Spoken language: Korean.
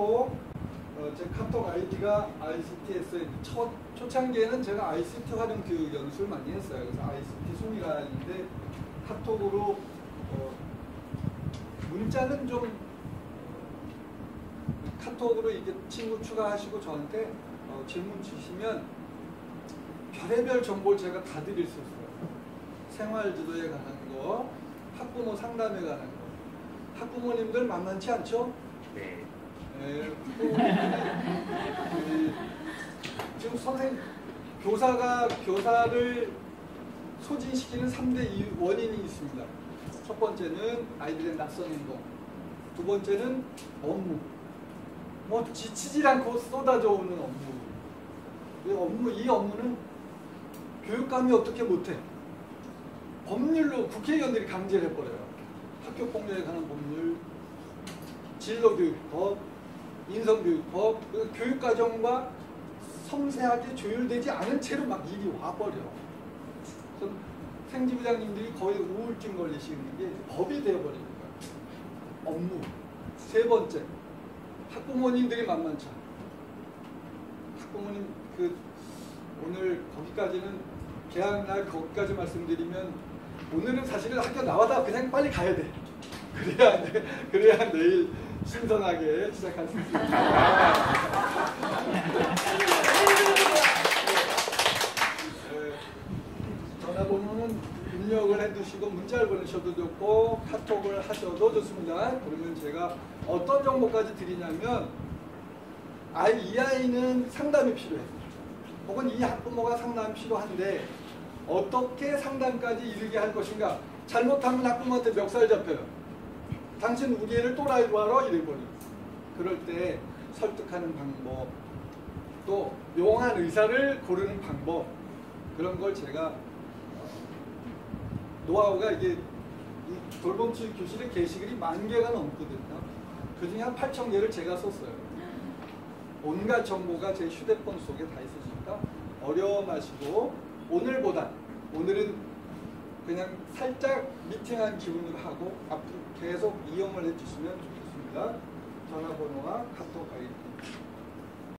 카톡 어, 제 카톡 아이디가 ICT에서 첫 초창기에는 제가 ICT 활용 교육 연수를 많이 했어요. 그래서 ICT 송이라는데 카톡으로 어, 문자는 좀 카톡으로 이게 친구 추가하시고 저한테 어, 질문 주시면 별의별 정보를 제가 다 드릴 수 있어요. 생활 지도에 관한 거, 학부모 상담에 관한 거. 학부모님들 만만치 않죠? 네. 예, 학부모님들이 그 지금 선생 교사가 교사를 소진시키는 3대 이유- 원인이 있습니다. 첫 번째는 아이들의 낯선 행동. 두 번째는 업무. 뭐 지치질 않고 쏟아져 오는 업무. 이 업무 이 업무는 교육감이 어떻게 못해? 법률로 국회의원들이 강제를 해버려요. 학교 폭력에 관한 법률, 진로교육법, 인성교육법, 그 교육과정과 섬세하게 조율되지 않은 채로 막 일이 와버려. 그래서 생지부장님들이 거의 우울증 걸리시는 게 법이 되어버리는 거예요. 업무. 세 번째, 학부모님들이 만만치 않아. 학부모님 그 오늘 거기까지는 개학날 거기까지 말씀드리면 오늘은 사실은 학교 나와다 그냥 빨리 가야 돼. 그래야 돼. 그래야 내일 신선하게 시작할 수 있습니다. 네. 전화번호는 입력을 해두시고 문자를 보내셔도 좋고 카톡을 하셔도 좋습니다. 그러면 제가 어떤 정보까지 드리냐면 아이 이 아이는 상담이 필요해. 혹은 이 학부모가 상담이 필요한데 어떻게 상담까지 이르게 할 것인가? 잘못하면 학부모한테 멱살 잡혀요. 당신 우리 애를 또라이로 하러 이래버려. 그럴 때 설득하는 방법, 또 용한 의사를 고르는 방법 그런 걸 제가 어, 노하우가 이게 이 돌봄치 교실의 게시글이 만 개가 넘거든요. 그 중에 한 8천 개를 제가 썼어요. 온갖 정보가 제 휴대폰 속에 다 있으니까 어려워 마시고 오늘보다 오늘은 그냥 살짝 미팅한 기분으로 하고 앞으로 계속 이용을 해주시면 좋겠습니다. 전화번호와 카톡 아이디